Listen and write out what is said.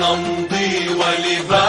نمضي ولباس